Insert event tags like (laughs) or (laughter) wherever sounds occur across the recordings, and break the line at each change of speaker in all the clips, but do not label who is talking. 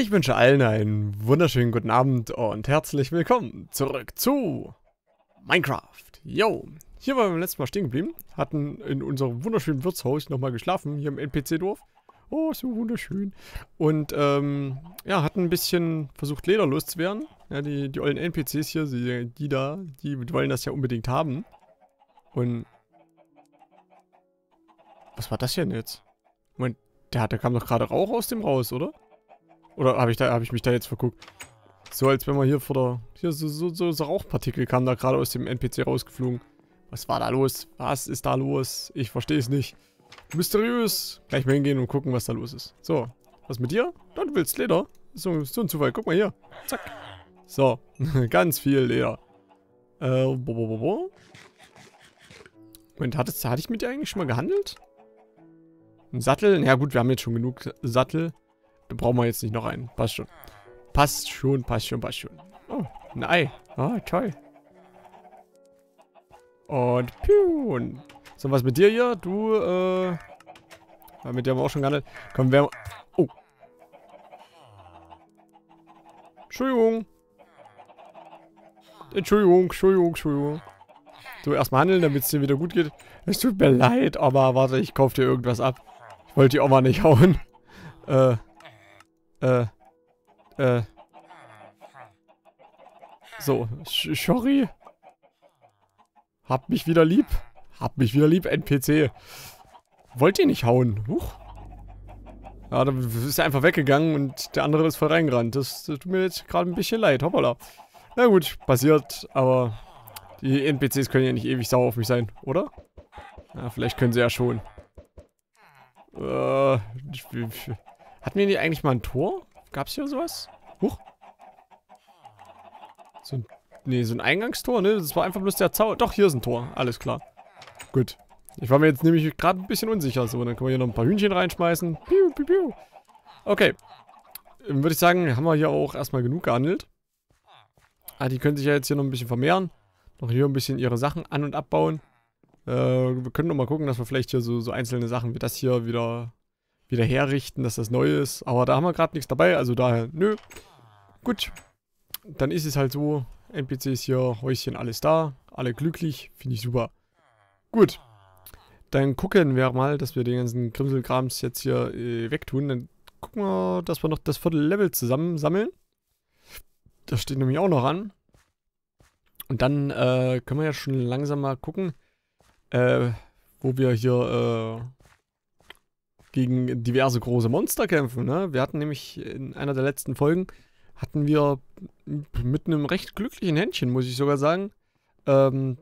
Ich wünsche allen einen wunderschönen guten Abend und herzlich willkommen zurück zu Minecraft. Yo, hier waren wir beim letzten Mal stehen geblieben, hatten in unserem wunderschönen Wirtshaus nochmal geschlafen, hier im NPC-Dorf. Oh, so wunderschön. Und, ähm, ja, hatten ein bisschen versucht, Leder loszuwerden. Ja, die, die ollen NPCs hier, die, die da, die, wollen das ja unbedingt haben. Und... Was war das denn jetzt? Moment, der, der kam doch gerade Rauch aus dem raus, oder? Oder habe ich, hab ich mich da jetzt verguckt? So, als wenn man hier vor der... Hier, so, so, so, so Rauchpartikel kam da gerade aus dem NPC rausgeflogen. Was war da los? Was ist da los? Ich verstehe es nicht. Mysteriös. Gleich mal hingehen und gucken, was da los ist. So, was mit dir? Du willst Leder? So, so ein Zufall. Guck mal hier. Zack. So, (laughs) ganz viel Leder. Äh, bo, bo, bo, bo. Moment, hattest, hatte ich mit dir eigentlich schon mal gehandelt? Ein Sattel? Na ja, gut, wir haben jetzt schon genug Sattel. Da brauchen wir jetzt nicht noch einen. Passt schon. Passt schon, passt schon, passt schon. Oh, ein Ei. Oh, toll. Und piu. So, was mit dir hier? Du, äh... Mit dir haben wir auch schon gehandelt. Komm, wer... Oh. Entschuldigung. Entschuldigung, Entschuldigung, Entschuldigung. So, erstmal handeln, damit es dir wieder gut geht. Es tut mir leid, aber warte, ich kaufe dir irgendwas ab. Ich wollte die Oma nicht hauen. Äh. Äh. Äh. So, sorry. Hab mich wieder lieb. Hab mich wieder lieb, NPC. Wollt ihr nicht hauen? Huch. Ja, da ist er einfach weggegangen und der andere ist voll reingerannt. Das, das tut mir jetzt gerade ein bisschen leid. Hoppala. Na gut, passiert, aber die NPCs können ja nicht ewig sauer auf mich sein, oder? Ja, vielleicht können sie ja schon. Äh, hatten wir nicht eigentlich mal ein Tor? Gab es hier sowas? Huch. So ein, nee, so ein Eingangstor, ne? Das war einfach bloß der Zaun. Doch, hier ist ein Tor. Alles klar. Gut. Ich war mir jetzt nämlich gerade ein bisschen unsicher. So, dann können wir hier noch ein paar Hühnchen reinschmeißen. Piu, piu, piu. Okay. Dann würde ich sagen, haben wir hier auch erstmal genug gehandelt. Ah, die können sich ja jetzt hier noch ein bisschen vermehren. Noch hier ein bisschen ihre Sachen an- und abbauen. Äh, wir können noch mal gucken, dass wir vielleicht hier so, so einzelne Sachen wie das hier wieder, wieder herrichten, dass das neu ist. Aber da haben wir gerade nichts dabei, also daher, nö. Gut. Dann ist es halt so. NPCs hier, Häuschen, alles da. Alle glücklich. Finde ich super. Gut. Dann gucken wir mal, dass wir den ganzen Krimselkrams jetzt hier äh, wegtun. Dann gucken wir, dass wir noch das Viertel-Level zusammen sammeln. Das steht nämlich auch noch an. Und dann äh, können wir ja schon langsam mal gucken, äh, wo wir hier äh, gegen diverse große Monster kämpfen. Ne? Wir hatten nämlich in einer der letzten Folgen, hatten wir mit einem recht glücklichen Händchen, muss ich sogar sagen, ähm,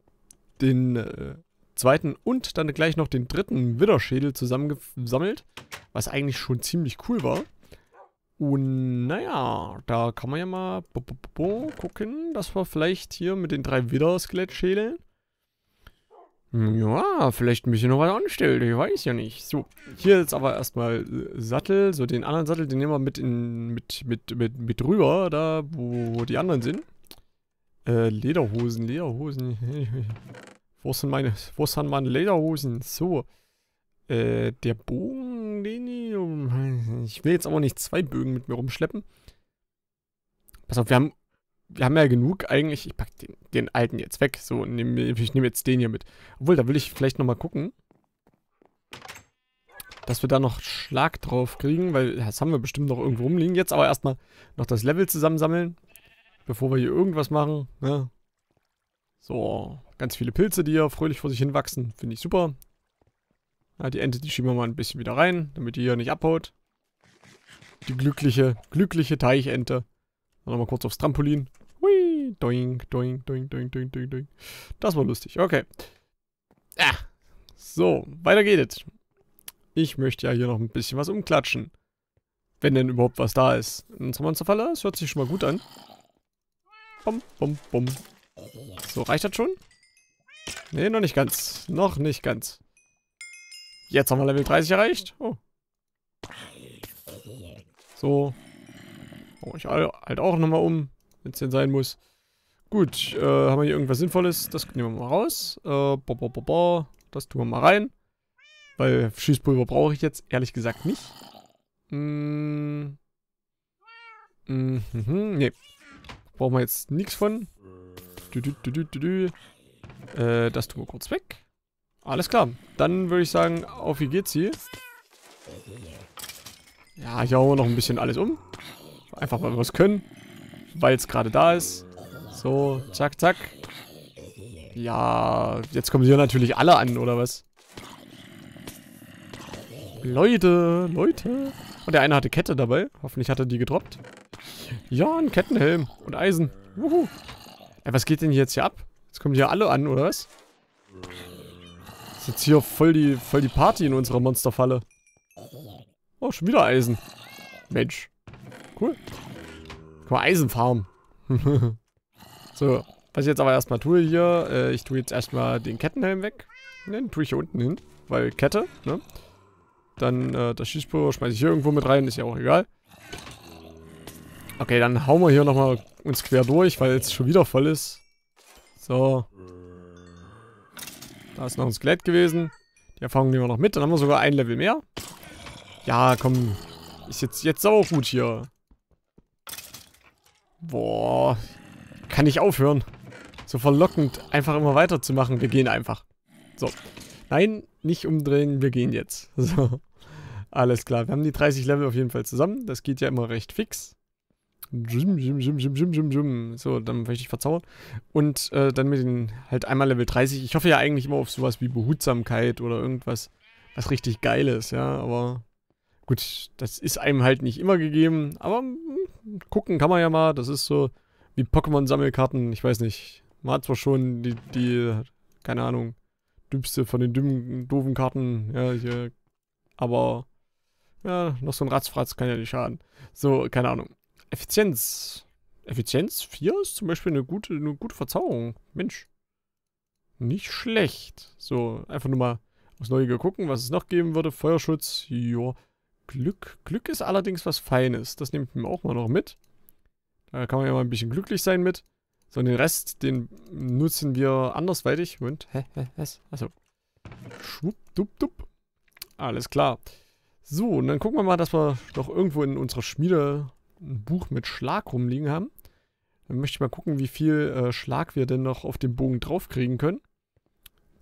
den äh, zweiten und dann gleich noch den dritten Widderschädel zusammengesammelt, was eigentlich schon ziemlich cool war. Und naja, da kann man ja mal gucken, dass wir vielleicht hier mit den drei Widder-Skelettschädeln ja, vielleicht ein bisschen noch was anstellt, ich weiß ja nicht. So, hier jetzt aber erstmal äh, Sattel, so den anderen Sattel, den nehmen wir mit in, mit, mit, mit, mit rüber, da wo die anderen sind. Äh, Lederhosen, Lederhosen. (laughs) wo sind meine, wo sind meine Lederhosen? So. Äh, der Bogen, den ich will jetzt aber nicht zwei Bögen mit mir rumschleppen. Pass auf, wir haben wir haben ja genug eigentlich. Ich packe den, den, alten jetzt weg. So, nehm, ich nehme jetzt den hier mit. Obwohl, da will ich vielleicht nochmal gucken. Dass wir da noch Schlag drauf kriegen, weil das haben wir bestimmt noch irgendwo rumliegen. Jetzt aber erstmal noch das Level zusammensammeln. Bevor wir hier irgendwas machen. Ne? So, ganz viele Pilze, die hier fröhlich vor sich hin wachsen. Finde ich super. Ja, die Ente, die schieben wir mal ein bisschen wieder rein, damit die hier nicht abhaut. Die glückliche, glückliche Teichente. Nochmal kurz aufs Trampolin. Doink, doink, doink, doink, doink, doink, doink. Das war lustig. Okay. Ah. So, weiter geht es. Ich möchte ja hier noch ein bisschen was umklatschen. Wenn denn überhaupt was da ist. In unserer Monsterfalle, das hört sich schon mal gut an. Bum, bum, bum. So, reicht das schon? Nee, noch nicht ganz. Noch nicht ganz. Jetzt haben wir Level 30 erreicht. Oh. So. Oh, ich halt auch nochmal um, wenn es denn sein muss. Gut, äh, haben wir hier irgendwas Sinnvolles? Das nehmen wir mal raus. Äh, bo, bo, bo, bo. Das tun wir mal rein. Weil Schießpulver brauche ich jetzt ehrlich gesagt nicht. Hm. Mhm, nee. Brauchen wir jetzt nichts von. Du, du, du. Äh, das tun wir kurz weg. Alles klar. Dann würde ich sagen, auf wie geht's hier? Ja, hier hauen wir noch ein bisschen alles um. Einfach weil wir es können. Weil es gerade da ist. So, zack, zack. Ja, jetzt kommen hier natürlich alle an, oder was? Leute, Leute. Und der eine hatte Kette dabei. Hoffentlich hat er die gedroppt. Ja, ein Kettenhelm und Eisen. Wuhu. Ey, was geht denn jetzt hier ab? Jetzt kommen hier alle an, oder was? Ist jetzt hier voll die, voll die Party in unserer Monsterfalle. Oh, schon wieder Eisen. Mensch. Cool. Guck mal, Eisenfarm. (laughs) so, was ich jetzt aber erstmal tue hier, äh, ich tue jetzt erstmal den Kettenhelm weg. Ne, den tue ich hier unten hin, weil Kette, ne? Dann äh, das Schießpulver schmeiße ich hier irgendwo mit rein, ist ja auch egal. Okay, dann hauen wir hier nochmal uns quer durch, weil es schon wieder voll ist. So. Da ist noch ein Skelett gewesen. Die Erfahrung nehmen wir noch mit. Dann haben wir sogar ein Level mehr. Ja, komm. Ist jetzt, jetzt auch gut hier. Boah. Kann ich aufhören. So verlockend, einfach immer weiterzumachen. Wir gehen einfach. So. Nein, nicht umdrehen. Wir gehen jetzt. (laughs) So. Alles klar. Wir haben die 30 Level auf jeden Fall zusammen. Das geht ja immer recht fix. Jim, Jim, Jim, Jim, Jim, Jim, Jim. So, dann möchte ich verzaubern. Und äh, dann mit den halt einmal Level 30. Ich hoffe ja eigentlich immer auf sowas wie Behutsamkeit oder irgendwas, was richtig geil ist, ja. Aber gut, das ist einem halt nicht immer gegeben. Aber hm, gucken kann man ja mal. Das ist so wie Pokémon-Sammelkarten. Ich weiß nicht. Man hat zwar schon die, die, keine Ahnung, dümmste von den dummen, doofen Karten, ja, hier. Aber, ja, noch so ein Ratzfratz kann ja nicht schaden. So, keine Ahnung. Effizienz. Effizienz 4 ist zum Beispiel eine gute, eine gute Verzauberung. Mensch. Nicht schlecht. So, einfach nur mal aus Neugier gucken, was es noch geben würde. Feuerschutz, ja. Glück. Glück ist allerdings was Feines. Das nehmt mir auch mal noch mit. Da kann man ja mal ein bisschen glücklich sein mit. So, und den Rest, den nutzen wir andersweitig. Moment. Hä? Hä? Was? Achso. Schwupp, dupp, dupp. Alles klar. So, und dann gucken wir mal, dass wir doch irgendwo in unserer Schmiede ein Buch mit Schlag rumliegen haben. Dann möchte ich mal gucken, wie viel äh, Schlag wir denn noch auf dem Bogen draufkriegen können.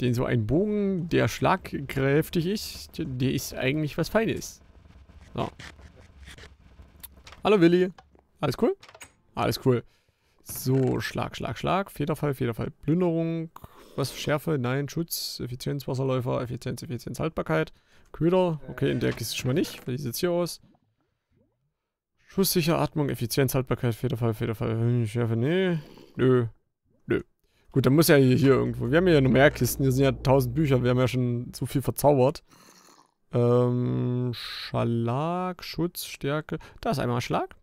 Denn so ein Bogen, der schlagkräftig ist, der ist eigentlich was Feines. So. Hallo Willi. Alles cool? Alles cool. So, Schlag, Schlag, Schlag. Federfall, Federfall, Plünderung. Was? Schärfe? Nein. Schutz, Effizienz, Wasserläufer, Effizienz, Effizienz, Haltbarkeit. Köder. Okay, in der Kiste schon mal nicht, weil die sieht hier aus. Schusssicher, Atmung, Effizienz, Haltbarkeit, Federfall, Federfall, Schärfe, nee. Nö. Nö. Gut, dann muss ja hier, hier irgendwo. Wir haben ja noch mehr Kisten. Hier sind ja tausend Bücher. Wir haben ja schon so viel verzaubert. Ähm, Schlag, Schutz, Stärke. Da ist einmal Schlag.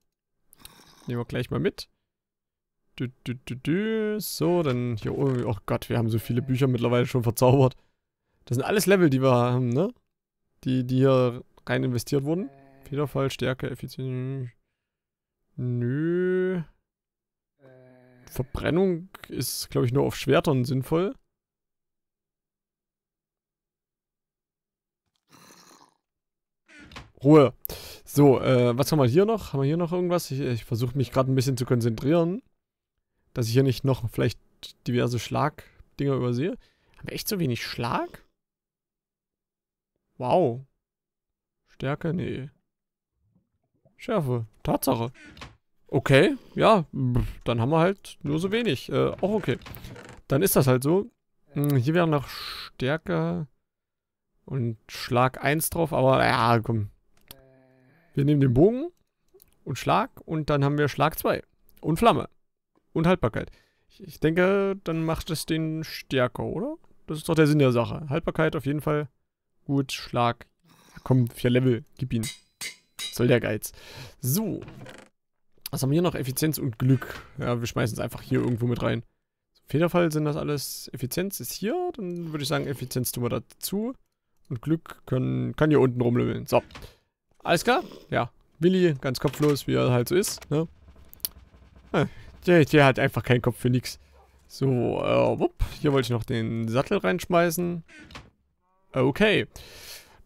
Nehmen wir gleich mal mit. Du, du, du. So, dann hier oben. Oh Gott, wir haben so viele Bücher mittlerweile schon verzaubert. Das sind alles Level, die wir haben, ne? Die, die hier rein investiert wurden. Federfall, Stärke, Effizienz. Nö. Verbrennung ist, glaube ich, nur auf Schwertern sinnvoll. Ruhe. So, äh, was haben wir hier noch? Haben wir hier noch irgendwas? Ich, ich versuche mich gerade ein bisschen zu konzentrieren. Dass ich hier nicht noch vielleicht diverse Schlagdinger übersehe. Haben wir echt so wenig Schlag? Wow. Stärke? Nee. Schärfe. Tatsache. Okay, ja, dann haben wir halt nur so wenig. Äh, auch okay. Dann ist das halt so. Hm, hier wäre noch Stärke und Schlag 1 drauf, aber ja, komm. Wir nehmen den Bogen und Schlag und dann haben wir Schlag 2. Und Flamme. Und Haltbarkeit. Ich, ich denke, dann macht es den stärker, oder? Das ist doch der Sinn der Sache. Haltbarkeit auf jeden Fall. Gut, Schlag. Komm, vier Level. Gib ihn. Soll der Geiz. So. Was haben wir hier noch? Effizienz und Glück. Ja, wir schmeißen es einfach hier irgendwo mit rein. Federfall sind das alles. Effizienz ist hier. Dann würde ich sagen, Effizienz tun wir dazu. Und Glück können, kann hier unten rumlümmeln. So. Alles klar? Ja. Willi, ganz kopflos, wie er halt so ist. Ne? Der, der hat einfach keinen Kopf für nichts. So, äh, wupp. Hier wollte ich noch den Sattel reinschmeißen. Okay.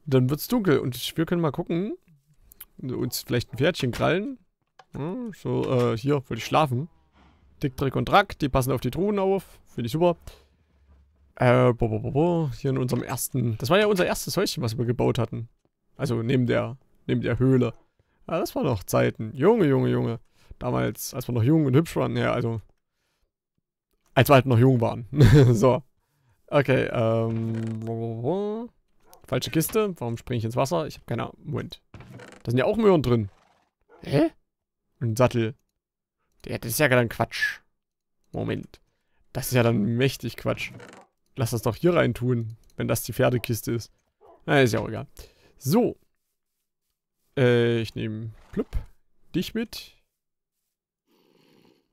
Dann wird's dunkel und wir können mal gucken. Uns vielleicht ein Pferdchen krallen. Hm, so, äh, hier, wollte ich schlafen. Dick, Trick und Drack, die passen auf die Truhen auf. Finde ich super. Äh, bo, bo, bo, bo. hier in unserem ersten... Das war ja unser erstes Häuschen, was wir gebaut hatten. Also neben der, neben der Höhle. Ja, das waren noch Zeiten. Junge, Junge, Junge. Damals, als wir noch jung und hübsch waren. Ja, also... Als wir halt noch jung waren. (laughs) so. Okay, ähm... Falsche Kiste. Warum springe ich ins Wasser? Ich habe keine Ahnung. Moment. Da sind ja auch Möhren drin. Hä? Ein Sattel. Ja, das ist ja dann Quatsch. Moment. Das ist ja dann mächtig Quatsch. Lass das doch hier rein tun, wenn das die Pferdekiste ist. Na, ist ja auch egal. So. Äh, ich nehme Plupp. Dich mit.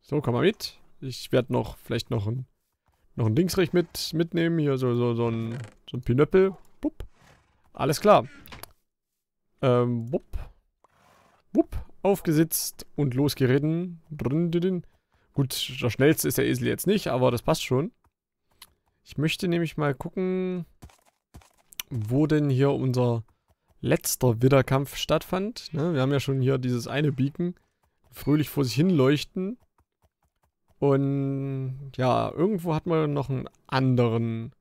So, komm mal mit. Ich werde noch, vielleicht noch ein, noch ein Dingsrecht mit, mitnehmen. Hier so, so, so ein, so ein Pinöppel. Bupp. Alles klar. Ähm, wupp. Wupp. Aufgesetzt und losgeritten. Gut, der schnellste ist der Esel jetzt nicht, aber das passt schon. Ich möchte nämlich mal gucken, wo denn hier unser letzter Widderkampf stattfand. Ne, wir haben ja schon hier dieses eine Beacon. Fröhlich vor sich hin leuchten. Und ja, irgendwo hat man noch einen anderen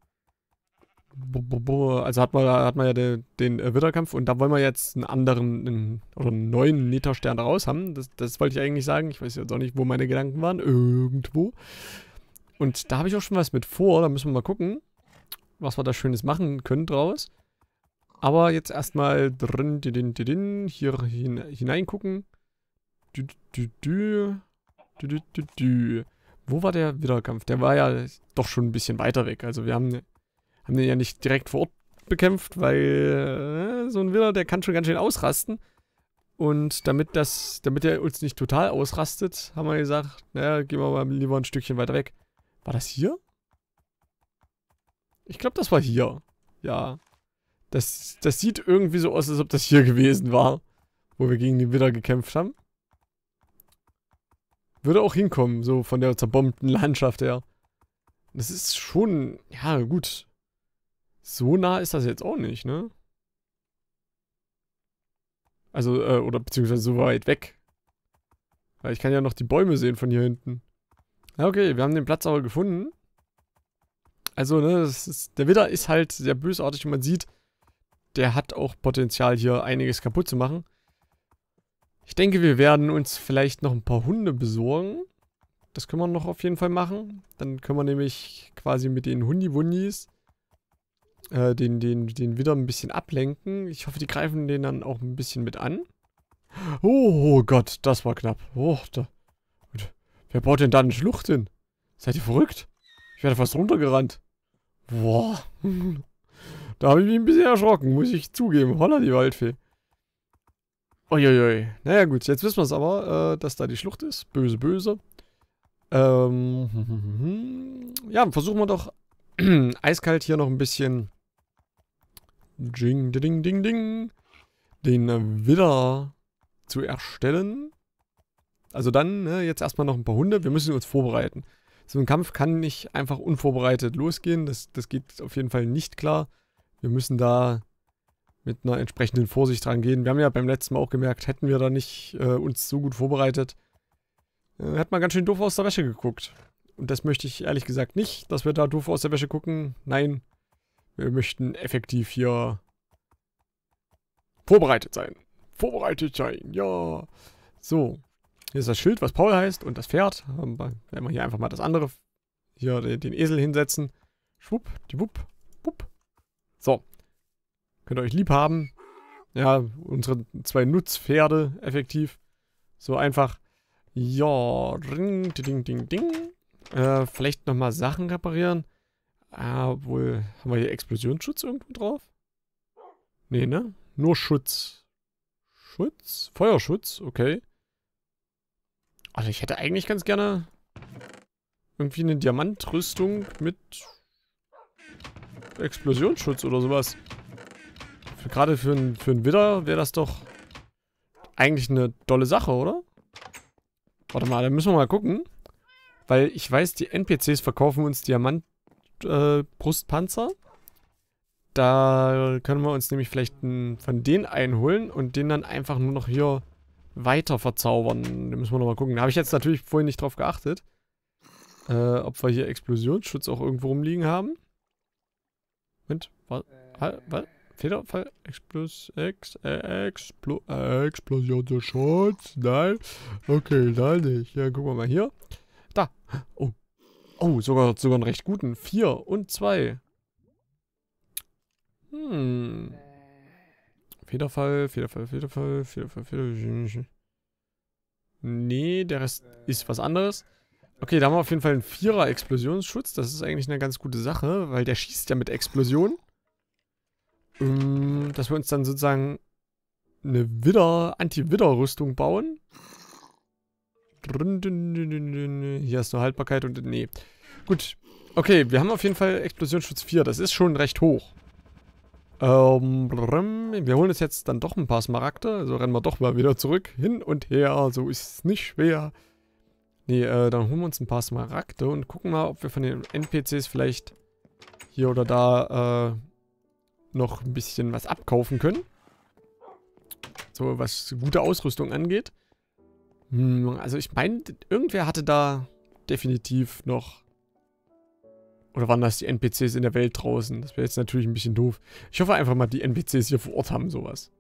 also hat man, hat man ja den, den äh, Witterkampf und da wollen wir jetzt einen anderen einen, oder einen neuen Literstern raus haben. Das, das wollte ich eigentlich sagen. Ich weiß jetzt auch nicht, wo meine Gedanken waren. Irgendwo. Und da habe ich auch schon was mit vor. Da müssen wir mal gucken, was wir da Schönes machen können draus. Aber jetzt erstmal drin, din, din, hier hin, hineingucken. Du, du, du, du, du, du, du. Wo war der Wiederkampf? Der war ja doch schon ein bisschen weiter weg. Also wir haben haben den ja nicht direkt vor Ort bekämpft, weil äh, so ein Willer, der kann schon ganz schön ausrasten. Und damit das, damit er uns nicht total ausrastet, haben wir gesagt, naja, gehen wir mal lieber ein Stückchen weiter weg. War das hier? Ich glaube, das war hier. Ja. Das, das sieht irgendwie so aus, als ob das hier gewesen war. Wo wir gegen den Widder gekämpft haben. Würde auch hinkommen, so von der zerbombten Landschaft her. Das ist schon, ja gut. So nah ist das jetzt auch nicht, ne? Also, äh, oder beziehungsweise so weit weg. Weil ich kann ja noch die Bäume sehen von hier hinten. Ja, okay, wir haben den Platz aber gefunden. Also, ne, ist, der Widder ist halt sehr bösartig und man sieht, der hat auch Potenzial hier einiges kaputt zu machen. Ich denke, wir werden uns vielleicht noch ein paar Hunde besorgen. Das können wir noch auf jeden Fall machen. Dann können wir nämlich quasi mit den Hundi-Wundis äh, den, den, den wieder ein bisschen ablenken. Ich hoffe, die greifen den dann auch ein bisschen mit an. Oh, oh Gott, das war knapp. Oh, da. Wer baut denn da eine Schlucht hin? Seid ihr verrückt? Ich werde fast runtergerannt. Boah. Da habe ich mich ein bisschen erschrocken, muss ich zugeben. Holla, die Waldfee. Uiuiui. Naja gut, jetzt wissen wir es aber, äh, dass da die Schlucht ist. Böse, böse. Ähm, (laughs) ja, versuchen wir doch (clears throat) eiskalt hier noch ein bisschen Ding, ding, ding, ding. Den Widder zu erstellen. Also dann, ne, jetzt erstmal noch ein paar Hunde. Wir müssen uns vorbereiten. So ein Kampf kann nicht einfach unvorbereitet losgehen. Das, das geht auf jeden Fall nicht klar. Wir müssen da mit einer entsprechenden Vorsicht rangehen. Wir haben ja beim letzten Mal auch gemerkt, hätten wir da nicht äh, uns so gut vorbereitet, äh, hätte man ganz schön doof aus der Wäsche geguckt. Und das möchte ich ehrlich gesagt nicht, dass wir da doof aus der Wäsche gucken. Nein, wir möchten effektiv hier vorbereitet sein. Vorbereitet sein, ja. So. Hier ist das Schild, was Paul heißt und das Pferd. Werden wir hier einfach mal das andere, hier den Esel hinsetzen. Schwupp, die Wupp, Wupp. So. Könnt ihr euch lieb haben. Ja, unsere zwei Nutzpferde effektiv. So einfach. Ja, ding, ding, ding, ding. Äh, vielleicht nochmal Sachen reparieren. Ah, obwohl, haben wir hier Explosionsschutz irgendwo drauf? Nee, ne? Nur Schutz. Schutz? Feuerschutz, okay. Also ich hätte eigentlich ganz gerne irgendwie eine Diamantrüstung mit Explosionsschutz oder sowas. Gerade für, ein, für einen Widder wäre das doch eigentlich eine tolle Sache, oder? Warte mal, dann müssen wir mal gucken. Weil ich weiß, die NPCs verkaufen uns Diamant äh. Da können wir uns nämlich vielleicht einen, von denen einholen und den dann einfach nur noch hier weiter verzaubern. Da müssen wir nochmal gucken. Da habe ich jetzt natürlich vorhin nicht drauf geachtet. Äh, ob wir hier Explosionsschutz auch irgendwo rumliegen haben. Was? Was? Federfall? Explos... Ex... Explo... Äh, Explosionsschutz? Nein? Okay, nein nicht. Ja, gucken wir mal hier. Da. Oh. Oh, sogar, sogar einen recht guten. Vier und zwei. Hm. Federfall, Federfall, Federfall, Federfall, Federfall. Nee, der Rest ist was anderes. Okay, da haben wir auf jeden Fall einen Vierer Explosionsschutz. Das ist eigentlich eine ganz gute Sache, weil der schießt ja mit Explosionen. Ähm, dass wir uns dann sozusagen eine Widder, Anti-Widder-Rüstung bauen. Hier ist nur Haltbarkeit und... Nee. Gut. Okay, wir haben auf jeden Fall Explosionsschutz 4. Das ist schon recht hoch. Ähm, wir holen uns jetzt dann doch ein paar Smaragde. Also rennen wir doch mal wieder zurück. Hin und her. So ist es nicht schwer. Nee, äh, dann holen wir uns ein paar Smaragde und gucken mal, ob wir von den NPCs vielleicht hier oder da äh, noch ein bisschen was abkaufen können. So, was gute Ausrüstung angeht. Hm, also ich meine, irgendwer hatte da definitiv noch oder waren das die NPCs in der Welt draußen? Das wäre jetzt natürlich ein bisschen doof. Ich hoffe einfach mal, die NPCs hier vor Ort haben sowas.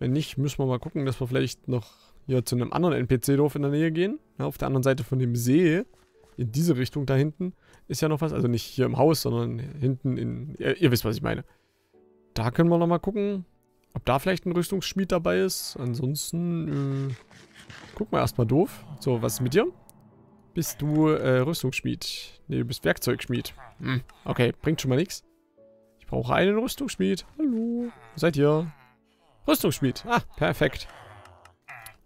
Wenn nicht, müssen wir mal gucken, dass wir vielleicht noch hier zu einem anderen NPC-Dorf in der Nähe gehen. Ja, auf der anderen Seite von dem See. In diese Richtung da hinten ist ja noch was. Also nicht hier im Haus, sondern hinten in... Ihr, ihr wisst, was ich meine. Da können wir nochmal gucken, ob da vielleicht ein Rüstungsschmied dabei ist. Ansonsten, äh, guck mal erstmal doof. So, was ist mit dir? Bist du äh, Rüstungsschmied? Ne, du bist Werkzeugschmied. Hm, okay, bringt schon mal nichts. Ich brauche einen Rüstungsschmied. Hallo. Wo seid ihr? Rüstungsschmied. Ah, perfekt.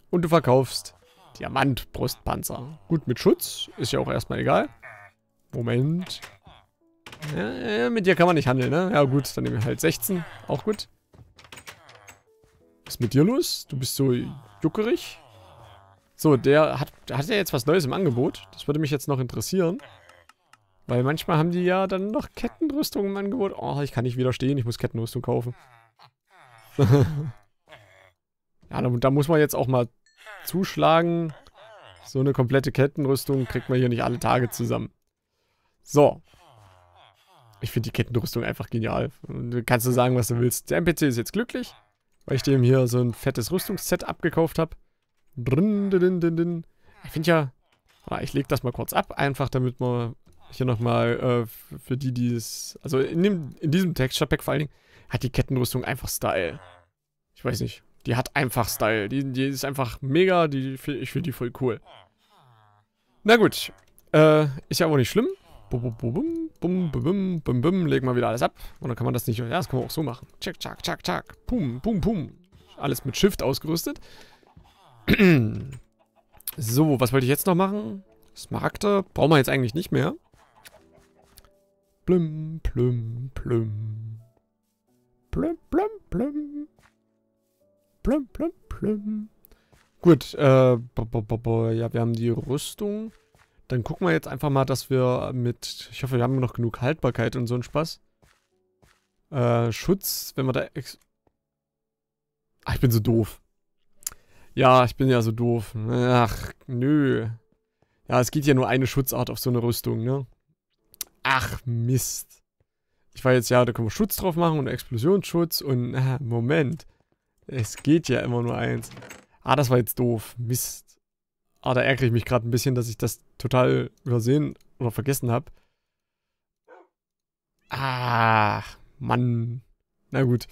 Und du verkaufst Diamantbrustpanzer. Gut, mit Schutz. Ist ja auch erstmal egal. Moment. Ja, mit dir kann man nicht handeln, ne? Ja gut, dann nehmen wir halt 16. Auch gut. Was ist mit dir los? Du bist so juckerig. So, der hat, hat ja jetzt was Neues im Angebot. Das würde mich jetzt noch interessieren. Weil manchmal haben die ja dann noch Kettenrüstung im Angebot. Oh, ich kann nicht widerstehen, ich muss Kettenrüstung kaufen. (laughs) ja, da, da, muss man jetzt auch mal zuschlagen. So eine komplette Kettenrüstung kriegt man hier nicht alle Tage zusammen. So. Ich finde die Kettenrüstung einfach genial. Du kannst du sagen, was du willst. Der NPC ist jetzt glücklich, weil ich dem hier so ein fettes Rüstungsset abgekauft habe. Ich finde ja, ah, ich lege das mal kurz ab, einfach damit man hier nochmal äh, für die, die es, also in, dem, in diesem Texture-Pack vor allen Dingen, hat die Kettenrüstung einfach Style. Ich weiß nicht, die hat einfach Style. Die, die ist einfach mega, die, ich finde die voll cool. Na gut, äh, ist ja auch nicht schlimm. Bum, bum, bum, bum, bum, bum, bum, legen wir wieder alles ab. Und dann kann man das nicht, ja, das kann man auch so machen. Tschack, tschack, tschack, tschack. Pum, pum, pum. Alles mit Shift ausgerüstet. (clears throat) so, was wollte ich jetzt noch machen? Smaragde brauchen wir jetzt eigentlich nicht mehr. Plüm, plüm, plüm. Plüm, plüm, plüm. Plüm, plüm, plüm. Gut, äh, ja, wir haben die Rüstung. Dann gucken wir jetzt einfach mal, dass wir mit, ich hoffe, wir haben noch genug Haltbarkeit und so einen Spaß. Äh, Schutz, wenn wir da... Ach, ich bin so doof. Ja, ich bin ja so doof. Ach, nö. Ja, es geht ja nur eine Schutzart auf so eine Rüstung, ne? Ach, Mist. Ich war jetzt, ja, da können wir Schutz drauf machen und Explosionsschutz und, äh, Moment. Es geht ja immer nur eins. Ah, das war jetzt doof. Mist. Ah, da ärgere ich mich gerade ein bisschen, dass ich das total übersehen oder vergessen habe. Ach, Mann. Na gut.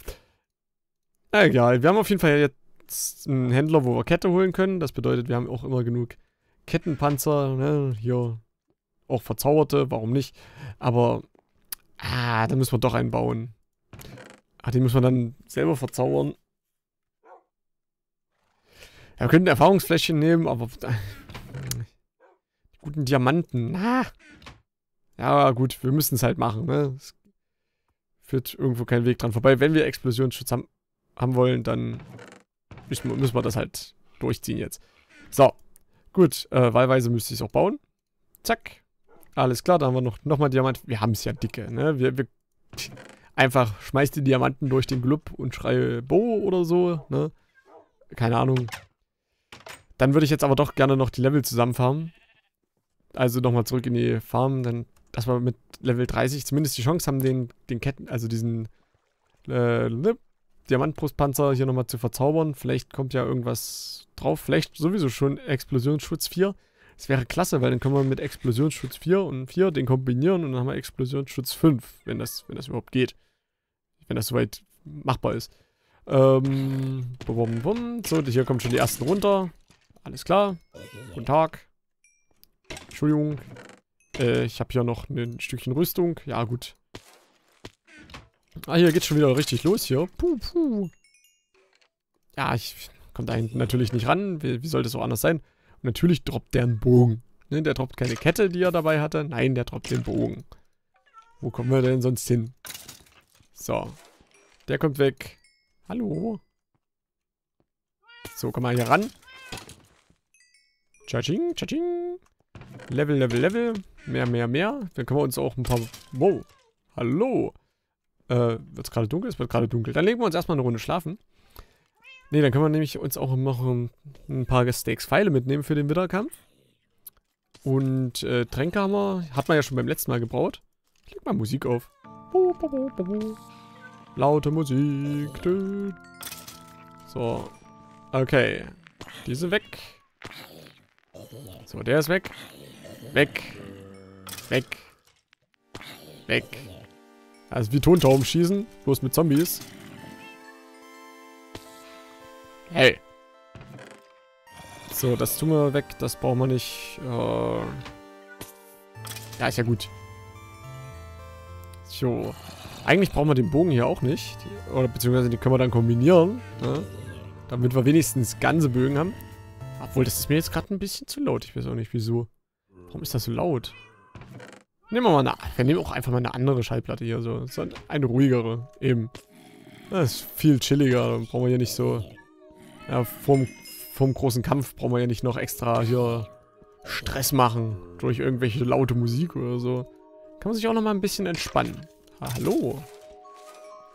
Na egal, wir haben auf jeden Fall jetzt einen Händler, wo wir Kette holen können. Das bedeutet, wir haben auch immer genug Kettenpanzer. Ne? Hier auch verzauberte, warum nicht? Aber, ah, da müssen wir doch einen bauen. Ah, den müssen wir dann selber verzaubern. Ja, wir könnten Erfahrungsfläschchen nehmen, aber... (laughs) Die guten Diamanten, na. Ja, gut, wir müssen es halt machen, ne? Es führt irgendwo kein Weg dran vorbei. Wenn wir Explosionsschutz haben, haben wollen, dann müssen, müssen wir das halt durchziehen jetzt. So. Gut, äh, wahlweise müsste ich es auch bauen. Zack. Alles klar, da haben wir noch, noch mal Diamant. Wir haben es ja dicke, ne? Wir, wir einfach schmeißt die Diamanten durch den Glub und schreie Bo oder so, ne? Keine Ahnung. Dann würde ich jetzt aber doch gerne noch die Level zusammenfarmen. Also nochmal zurück in die Farm, dann, dass wir mit Level 30 zumindest die Chance haben, den, den Ketten, also diesen äh, ne, Diamantbrustpanzer hier nochmal zu verzaubern. Vielleicht kommt ja irgendwas drauf. Vielleicht sowieso schon Explosionsschutz 4. Das wäre klasse, weil dann können wir mit Explosionsschutz 4 und 4 den kombinieren und dann haben wir Explosionsschutz 5, wenn das, wenn das überhaupt geht. Wenn das soweit machbar ist. Ähm, bum, bum. So, hier kommen schon die ersten runter. Alles klar. Guten Tag. Entschuldigung. Äh, ich habe hier noch ein Stückchen Rüstung. Ja, gut. Ah, hier geht's schon wieder richtig los hier. Puh, puh. Ja, ich komme da hinten natürlich nicht ran. Wie, wie soll das auch anders sein? Und natürlich droppt der einen Bogen. Ne, der droppt keine Kette, die er dabei hatte. Nein, der droppt den Bogen. Wo kommen wir denn sonst hin? So. Der kommt weg. Hallo? So, komm mal hier ran. Tschatsching, tschatsching. Level, Level, Level. Mehr, mehr, mehr. Dann können wir uns auch ein paar... Wow. Hallo. Äh, wird es gerade dunkel? Es wird gerade dunkel. Dann legen wir uns erstmal eine Runde schlafen. Ne, dann können wir nämlich uns auch noch ein, ein paar Steaks-Pfeile mitnehmen für den Winterkampf. Und äh, Tränke haben wir, hat man ja schon beim letzten Mal gebraut. Ich leg mal Musik auf. Bo, bo, bo, Laute Musik. So. Okay. Diese weg. So, der ist weg. Weg. Weg. Weg. Also wie Tontauben schießen, bloß mit Zombies. Hey. So, das tun wir weg, das brauchen wir nicht. Äh ja, ist ja gut. So. Eigentlich brauchen wir den Bogen hier auch nicht. Oder beziehungsweise die können wir dann kombinieren. Ne? Damit wir wenigstens ganze Bögen haben. Obwohl, das ist mir jetzt gerade ein bisschen zu laut. Ich weiß auch nicht, wieso. Warum ist das so laut? Nehmen wir mal eine... Wir nehmen auch einfach mal eine andere Schallplatte hier. So. so eine ruhigere. Eben. Das ist viel chilliger. Dann brauchen wir hier nicht so... Ja, vorm, vorm großen Kampf brauchen wir ja nicht noch extra hier Stress machen. Durch irgendwelche laute Musik oder so. Kann man sich auch noch mal ein bisschen entspannen. Ah, hallo.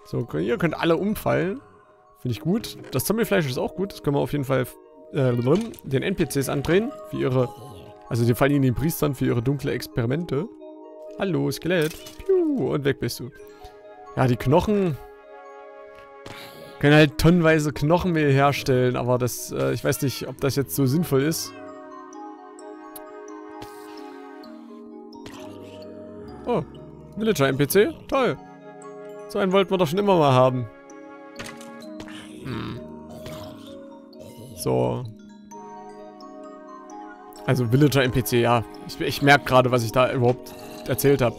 So, ihr könnt alle umfallen. Finde ich gut. Das Zombiefleisch ist auch gut. Das können wir auf jeden Fall äh, den NPCs andrehen. Für ihre... Also den fallen ihnen den Priestern für ihre dunkle Experimente. Hallo, Skelett. Piu, und weg bist du. Ja, die Knochen... Können halt tonnenweise Knochenmehl herstellen, aber das, äh, ich weiß nicht, ob das jetzt so sinnvoll ist. Oh, Villager-NPC? Toll. So einen wollten wir doch schon immer mal haben. So. Also Villager-NPC, ja. Ich, ich merke gerade, was ich da überhaupt erzählt habe.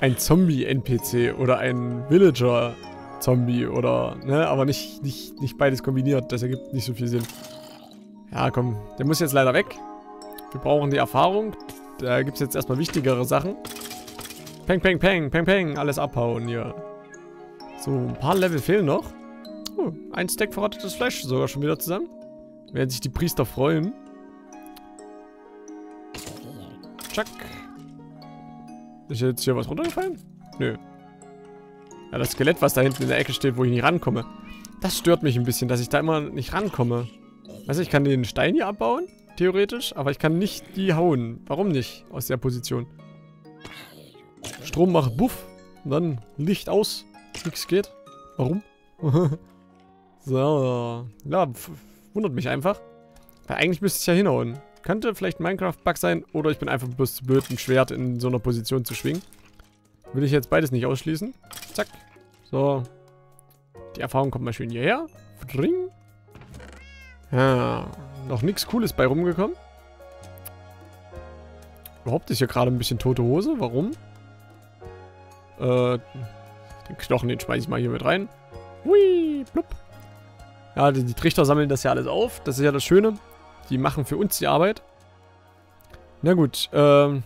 Ein Zombie-NPC oder ein Villager-Zombie oder, ne, aber nicht, nicht, nicht beides kombiniert. Das ergibt nicht so viel Sinn. Ja, komm. Der muss jetzt leider weg. Wir brauchen die Erfahrung. Da gibt es jetzt erstmal wichtigere Sachen. Peng, peng, peng, peng, peng. Alles abhauen hier. So, ein paar Level fehlen noch. Oh, ein Stack verrottetes Fleisch sogar schon wieder zusammen. Werden sich die Priester freuen. Tschack. Ist jetzt hier was runtergefallen? Nö. Ja, das Skelett, was da hinten in der Ecke steht, wo ich nicht rankomme. Das stört mich ein bisschen, dass ich da immer nicht rankomme. Weißt du, ich kann den Stein hier abbauen, theoretisch, aber ich kann nicht die hauen. Warum nicht aus der Position? Strom macht Buff. Und dann Licht aus. Nichts geht. Warum? (laughs) so. Ja, wundert mich einfach. Weil eigentlich müsste es ja hinhauen. Könnte vielleicht Minecraft-Bug sein oder ich bin einfach bloß zu blöd, ein Schwert in so einer Position zu schwingen. Will ich jetzt beides nicht ausschließen. Zack. So. Die Erfahrung kommt mal schön hierher. Dring. Ja. Noch nichts Cooles bei rumgekommen. Überhaupt ist hier gerade ein bisschen tote Hose. Warum? Äh, den Knochen, den schmeiße ich mal hier mit rein. Hui, plupp. Ja, die, die Trichter sammeln das ja alles auf. Das ist ja das Schöne. Die machen für uns die Arbeit. Na gut, ähm.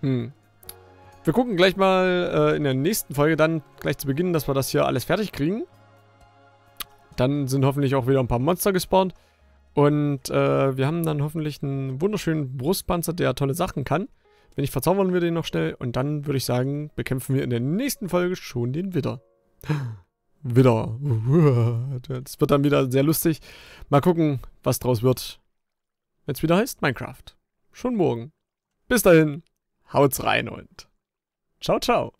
Hm. Wir gucken gleich mal äh, in der nächsten Folge dann gleich zu Beginn, dass wir das hier alles fertig kriegen. Dann sind hoffentlich auch wieder ein paar Monster gespawnt. Und äh, wir haben dann hoffentlich einen wunderschönen Brustpanzer, der tolle Sachen kann. Wenn nicht, verzaubern wir den noch schnell. Und dann würde ich sagen, bekämpfen wir in der nächsten Folge schon den Widder. Widder. Das wird dann wieder sehr lustig. Mal gucken, was draus wird. Wenn es wieder heißt Minecraft. Schon morgen. Bis dahin, haut's rein und ciao, ciao.